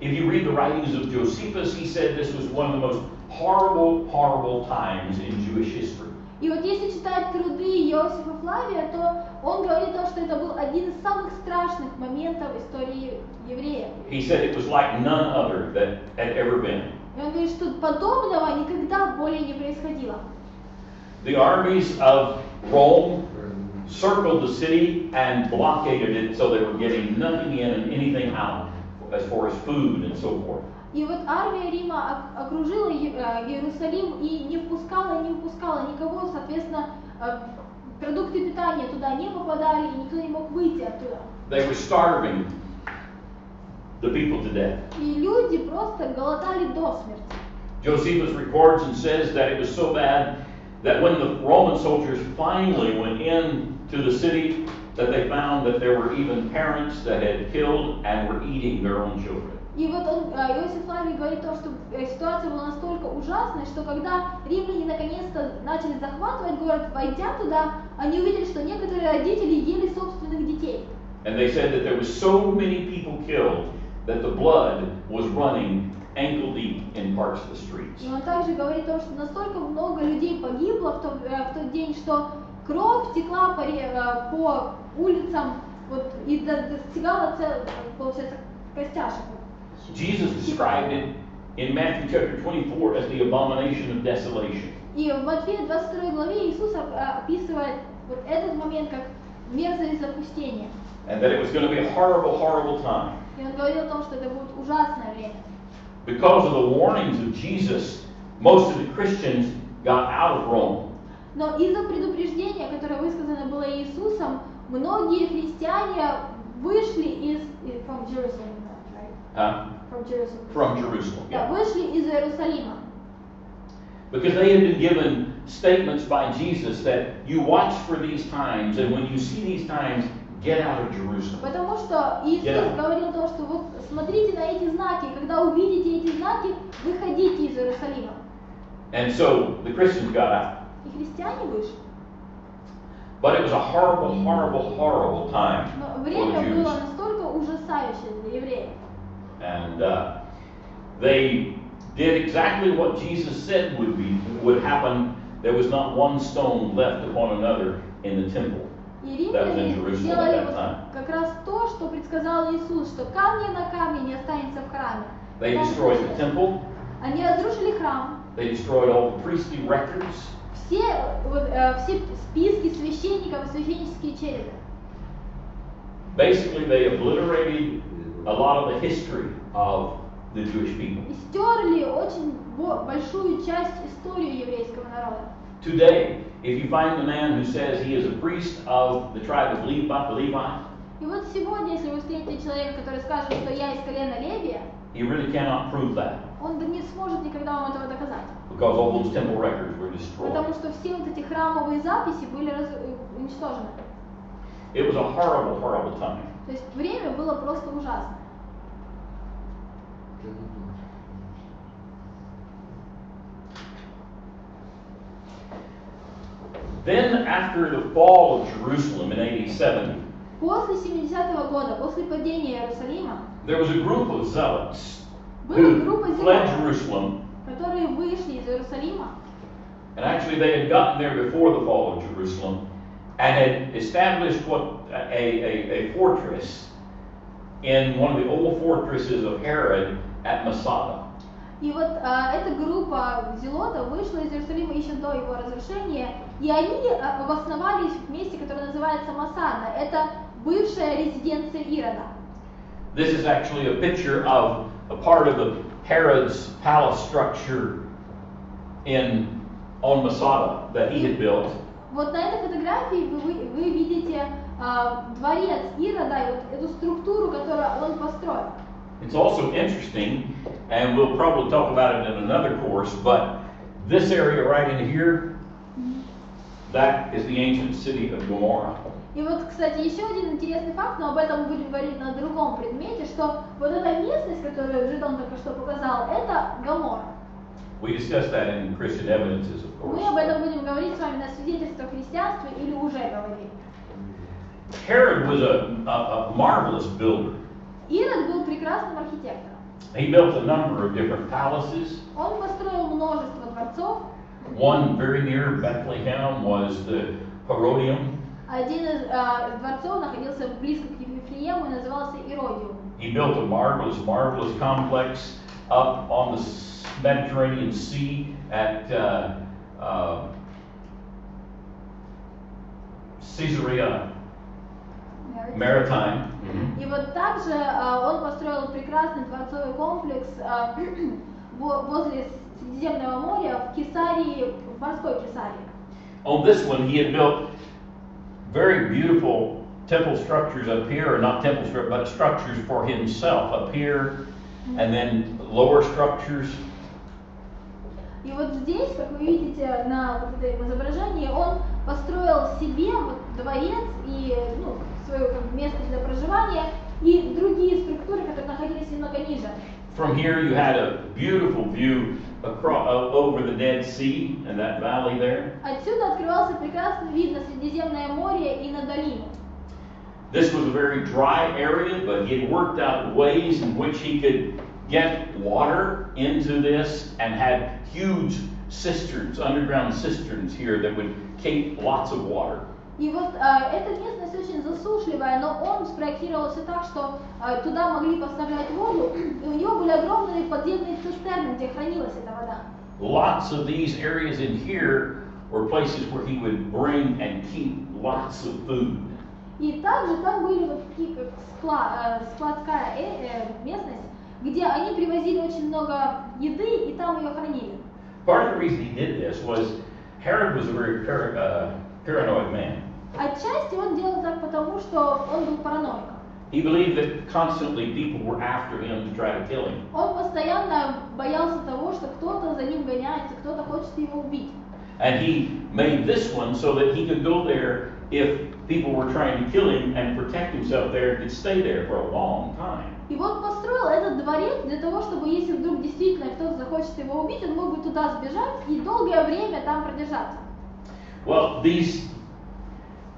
If you read the writings of Josephus, he said this was one of the most horrible, horrible times in Jewish history. И вот если читать труды Иосифа Флавия, то он говорит то, что это был один из самых страшных моментов в истории евреев. He said it was like none other that had ever been. И он говорит, что подобного никогда более не происходило. the armies of Rome circled the city and blockaded it so they were getting nothing in and anything out as far as food and so forth. И вот армия Рима ок- окружила э, Иерусалим и не впускала, не впускала никого, соответственно, э, продукты питания туда не попадали, и никто не мог выйти оттуда. They were starving the people to death. И люди просто голодали до смерти. Josephus records and says that it was so bad that when the Roman soldiers finally went in to the city, that they found that there were even parents that had killed and were eating their own children. И вот он, э, Иосиф Флавий говорит то, что э, ситуация была настолько ужасной, что когда римляне наконец-то начали захватывать город, войдя туда, они увидели, что некоторые родители ели собственных детей. And they said that there was so many people killed that the blood was running ankle deep in parts of the streets. И он также говорит о том, что настолько много людей погибло в тот, э, в тот день, что кровь текла по, э, по улицам вот, и до- достигала получается, костяшек. Jesus described it in Matthew chapter 24 as the abomination of desolation. И в Матфея 22 главе Иисус э, описывает вот этот момент как мерзость запустения. And that it was going to be a horrible, horrible time. И он говорил о том, что это будет ужасное время. Because of the warnings of Jesus, most of the Christians got out of Rome. Но из-за предупреждения, которое высказано было Иисусом, многие христиане вышли из from Jerusalem, right? huh? From Jerusalem. From Jerusalem. Да, Yeah. вышли из Иерусалима. Because they had been given statements by Jesus that you watch for these times, and when you see these times, get out of Jerusalem. Потому что Иисус говорил то, что вот смотрите на эти знаки, когда увидите эти знаки, выходите из Иерусалима. And so the Christians got out. И христиане вышли. But it was a horrible, horrible, horrible time Но for время the было Jews. настолько ужасающее для евреев. And uh, they did exactly what Jesus said would be would happen. There was not one stone left upon another in the temple. И That was in римляне Jerusalem сделали at that вот time. как раз то, что предсказал Иисус, что камни на камне не останется в храме. They Потому destroyed что the temple. Они разрушили храм, They destroyed all the priestly records. Все, вот, э, все списки священников и священнические череды. Basically, they obliterated a lot of the history of the Jewish people. И стерли очень бо- большую часть истории еврейского народа. Today, if you find a man who says he is a priest of the tribe of Levi, Levi И вот сегодня, если вы встретите человека, который скажет, что я из колена Левия, he really cannot prove that он да не сможет никогда вам этого доказать. because all those temple records were destroyed. Потому что все вот эти храмовые записи были раз- э, уничтожены. It was a horrible, horrible time. То есть время было просто ужасное. Then, after the fall of Jerusalem in AD 70, После 70-го года, после падения Иерусалима, there was a group of zealots была группа fled Jerusalem, которые вышли из Иерусалима, and actually they had gotten there before the fall of Jerusalem and had established what a, a, a fortress in one of the old fortresses of Herod at Masada. И вот а, эта группа зелотов вышла из Иерусалима еще до его разрушения, и они а, обосновались в месте, которое называется Масада. Это бывшая резиденция Ирода. This is actually a picture of a part of the Herod's palace structure in on Masada that he had built. Вот на этой фотографии вы, вы- вы видите а, дворец Ирода и вот эту структуру, которую он построил. It's also interesting, and we'll probably talk about it in another course, but this area right in here, that is the ancient city of Gomorrah. И вот, кстати, еще один интересный факт, но об этом мы будем говорить на другом предмете, что вот эта местность, которую Жидон только что показал, это Гамора. We discussed that in Christian Evidences, of Мы об этом course. будем говорить с вами на свидетельствах христианства или уже говорили. Herod was a, a, a marvelous builder. Ирод был прекрасным архитектором. He built a number of different palaces. Он построил множество дворцов. One very near Bethlehem was the Herodium. Один из э, дворцов находился близко к Вифлеему и назывался Иродиум. He built a marvelous, marvelous complex up on the Mediterranean Sea at uh, uh, Caesarea Maritime. И вот также а, он построил прекрасный дворцовый комплекс а, во- возле Средиземного моря в Кесарии, в морской Кесарии. On this one, he had built very beautiful temple structures up here, or not temple structures, but structures for himself up here, and then lower structures. И вот здесь, как вы видите на вот этом изображении, он построил себе вот дворец и ну, свое как место для проживания и другие структуры, которые находились немного ниже. From here, you had a beautiful view across, over the Dead Sea and that valley there. Отсюда открывался прекрасный вид на Средиземное море и на долину. This was a very dry area, but he had worked out ways in which he could get water into this and had huge cisterns, underground cisterns here that would keep lots of water. И вот а, эта местность очень засушливая, но он спроектировал все так, что а, туда могли поставлять воду, и у него были огромные подземные цистерны, где хранилась эта вода. Lots of these areas in here were places where he would bring and keep lots of food. И также там были вот такие как скла- э, складская э, э, местность, где они привозили очень много еды и там ее хранили. Part of the reason he did this was Herod was a very uh, paranoid man. Отчасти он делал так потому, что он был параноиком. He believed that constantly people were after him to try to kill him. Он постоянно боялся того, что кто-то за ним гоняется, кто-то хочет его убить. And he made this one so that he could go there if people were trying to kill him and protect himself there and could stay there for a long time. И вот построил этот дворец для того, чтобы если вдруг действительно кто-то захочет его убить, он мог бы туда сбежать и долгое время там продержаться. Well, these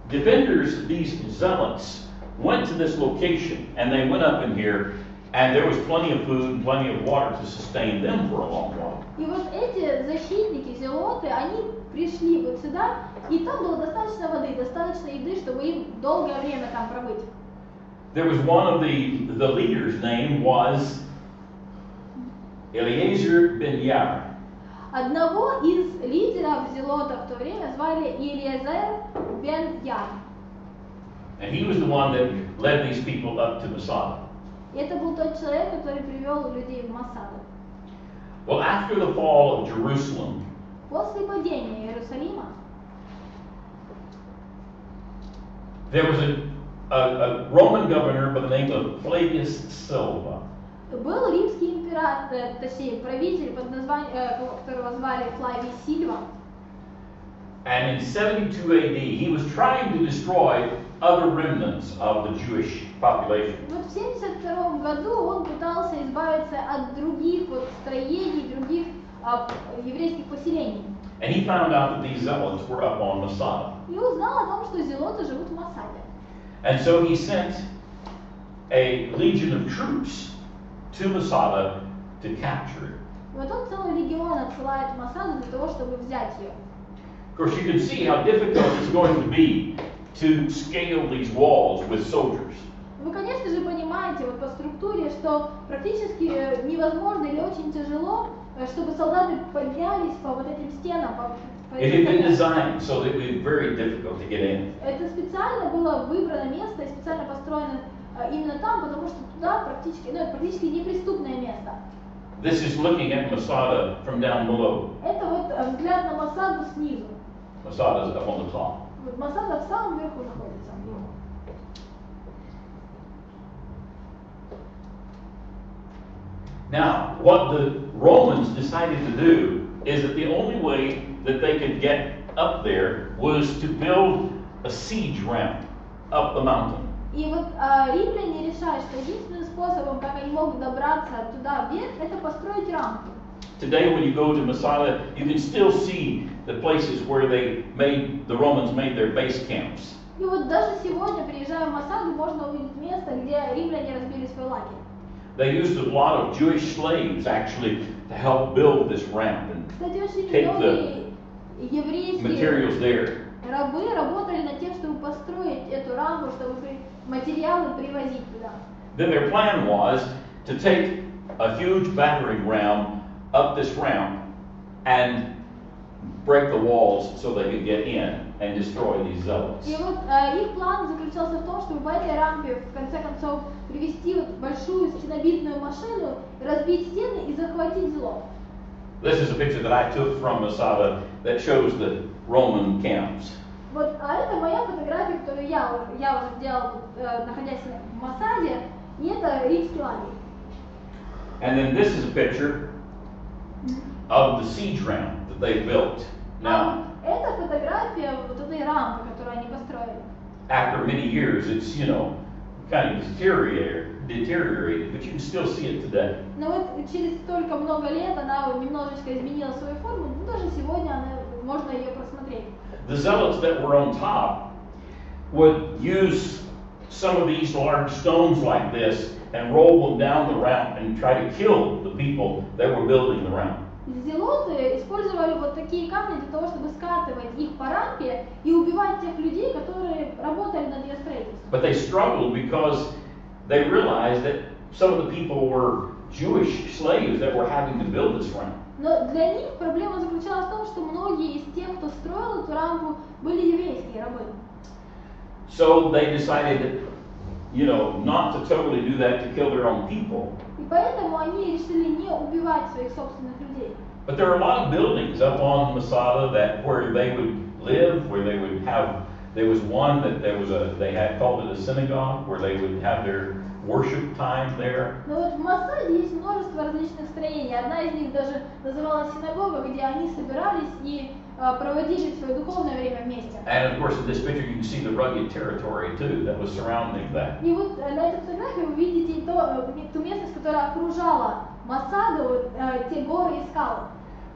defenders, these zealots, went to this location and they went up in here and there was plenty of food and plenty of water to sustain them for a long while. И вот эти защитники, зелоты, они пришли вот сюда, и там было достаточно воды, достаточно еды, чтобы им долгое время там пробыть. There was one of the, the leaders' name was Eliezer ben Yair. Одного из лидеров зелота в то время звали Илиезер бен Яр. And he was the one that led these people up to Masada. И это был тот человек, который привел людей в Масаду. Well, after the fall of Jerusalem, После падения Иерусалима there was a, a, a Roman governor by the name of Flavius Silva. Был римский император, точнее правитель, под названием, э, которого звали Флавий Сильва. And in 72 AD, he was trying to destroy other remnants of the Jewish population. Вот в 72 году он пытался избавиться от других вот строений, других а, еврейских поселений. And he found out that these zealots were up on Masada. И узнал о том, что зелоты живут в Масаде. And so he sent a legion of troops to Masada to capture it. И вот он целый легион отсылает в Масаду для того, чтобы взять ее. Of course, you can see how difficult it's going to be to scale these walls with soldiers. Вы, конечно же, понимаете вот по структуре, что практически э, невозможно или очень тяжело, э, чтобы солдаты поднялись по вот этим стенам. По, It had been стенам. designed so that it would be very difficult to get in. Это специально было выбрано место и специально построено именно там, потому что туда практически, ну, это практически неприступное место. This is looking at Masada from down below. Это вот э, взгляд на Масаду снизу. Masada's up on the top. Вот Масада в самом верху находится. Now, what the Romans decided to do is that the only way that they could get up there was to build a siege ramp up the mountain. И вот э, римляне решают, что единственным способом, как они могут добраться туда вверх, это построить рамку. Today, when you go to Masada, you can still see the places where they made the Romans made their base camps. И вот даже сегодня, приезжая в Масаду, можно увидеть место, где римляне разбили свой лагерь. They used a lot of Jewish slaves actually to help build this ramp and Take еврейские materials there. рабы работали над тем, чтобы построить эту рамку, чтобы материалы привозить туда. Then their plan was to take a huge battering ram up this ramp and break the walls so they could get in and destroy these zealots. И вот э, их план заключался в том, чтобы по этой рампе в конце концов привести вот большую стенобитную машину, разбить стены и захватить зло. This is a picture that I took from Masada that shows the Roman camps. Вот, а это моя фотография, которую я, я уже сделала, э, находясь в Масаде, и это римский лагерь. And then this is a picture of the siege ramp that they built. Now, А это фотография вот этой рампы, которую они построили. after many years, it's, you know, kind of deteriorated, deteriorated, but you can still see it today. Но вот через столько много лет она немножечко изменила свою форму, но даже сегодня она, можно ее просмотреть. The zealots that were on top would use some of these large stones like this and roll them down the ramp and try to kill the people that were building the ramp. Зелоты использовали вот такие камни для того, чтобы скатывать их по рампе и убивать тех людей, которые работали над ее строительством. But they struggled because they realized that some of the people were Jewish slaves that were having to build this ramp. Но для них проблема заключалась в том, что многие из тех, кто строил эту рампу, были еврейские рабы. So they decided that, you know, not to totally do that to kill their own people. И поэтому они решили не убивать своих собственных людей. But there are a lot of buildings up on Masada that where they would live, where they would have. There was one that there was a they had called it a synagogue where they would have their worship time there. Но вот в Масаде есть множество различных строений. Одна из них даже называлась синагога, где они собирались и э, проводили свое духовное время вместе. And of course, in this picture, you can see the rugged territory too that was surrounding that. И вот э, на этой фотографии вы видите то, э, ту местность, которая окружала Масаду, вот, э, те горы и скалы.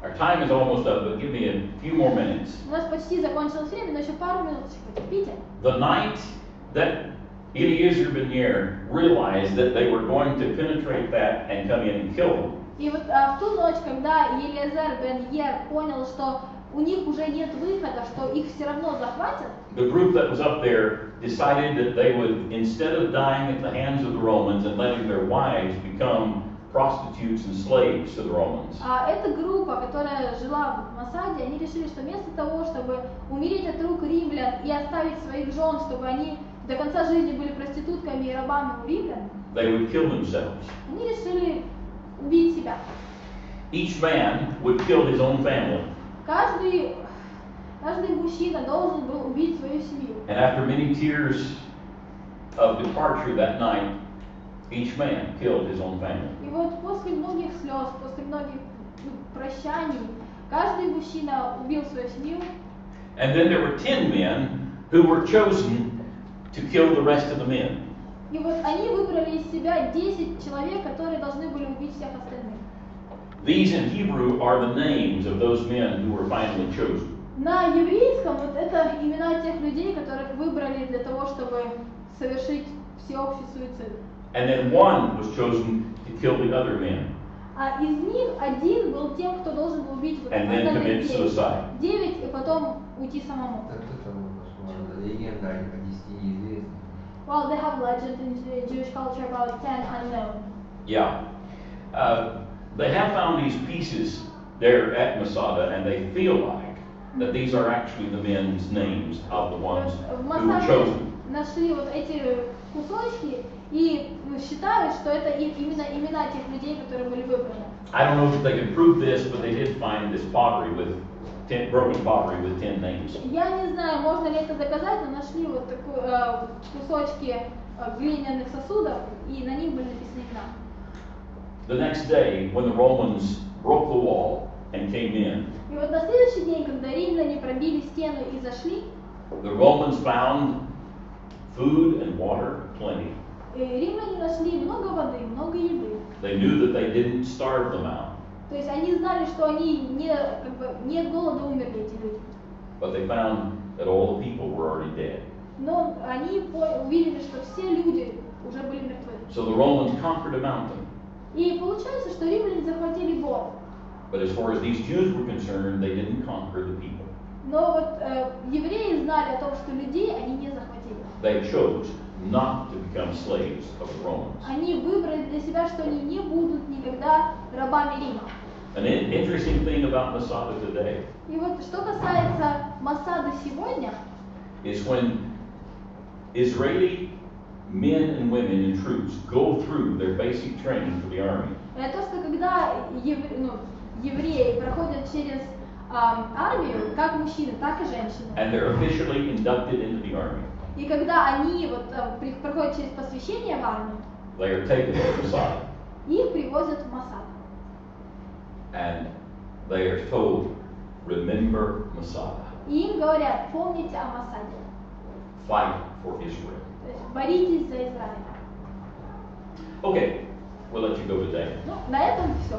Our time is almost up, but give me a few more minutes. У нас почти закончилось время, но еще пару минуточек потерпите. The night that Eliezer ben Yair realized that they were going to penetrate that and come in and kill them, И вот а, в ту ночь, когда Елизар бен Ер понял, что у них уже нет выхода, что их все равно захватят, the group that was up there decided that they would, instead of dying at the hands of the Romans and letting their wives become prostitutes and slaves to the Romans, а эта группа, которая жила в Масаде, они решили, что вместо того, чтобы умереть от рук римлян и оставить своих жен, чтобы они до конца жизни были проститутками и рабами у римлян, they would kill themselves. они решили убить себя. Each man would kill his own family. Каждый, каждый мужчина должен был убить свою семью. And after many tears of departure that night, each man killed his own family. И вот после многих слез, после многих ну, прощаний, каждый мужчина убил свою семью, And then there were ten men who were chosen to kill the rest of the men. и вот они выбрали из себя 10 человек, которые должны были убить всех остальных. These in Hebrew are the names of those men who were finally chosen. На еврейском вот это имена тех людей, которых выбрали для того, чтобы совершить всеобщий суицид. And then one was chosen to kill the other men. А из них один был тем, кто должен был убить вот And then остальных commit девять. suicide. Девять, и потом уйти самому. Так это легенда Well, they have legend in Ju- Jewish culture about 10 unknown. Yeah. Uh, they have found these pieces there at Masada, and they feel like that these are actually the men's names of the ones В who were Масаде chosen. нашли вот эти кусочки и считают, что это и- именно имена тех людей, которые были выбраны. I don't know if they can prove this, but they did find this pottery with ten, broken pottery with ten names. Я не знаю, можно ли это доказать, но нашли вот такой, э, кусочки э, глиняных сосудов, и на них были написаны имена. The next day, when the Romans broke the wall and came in, И вот на следующий день, когда римляне пробили стену и зашли, the Romans found food and water plenty. э, римляне нашли много воды, много еды. They knew that they didn't starve them out, То есть они знали, что они не, как бы, не от голода умерли эти люди. but they found that all the people were already dead. Но они увидели, что все люди уже были мертвы. So the Romans conquered a mountain. И получается, что римляне захватили город. But as far as these Jews were concerned, they didn't conquer the people. Но вот э, евреи знали о том, что людей они не захватили. They chose not to become slaves of the Romans. Они выбрали для себя, что они не будут никогда рабами Рима. An in- interesting thing about Masada today И вот что касается Масада сегодня, is when Israeli men and women and troops go through their basic training for the army, это то, что когда евре- ну, евреи проходят через армию, как мужчины, так и женщины, and they're officially inducted into the army, и когда они вот э, проходят через посвящение в армию, they are taken to Masada их привозят в Масад. and they are told, remember Masada, И им говорят, помните о Масаде. fight for Israel. То есть боритесь за Израиль. Okay, we'll let you go today. Ну, на этом все.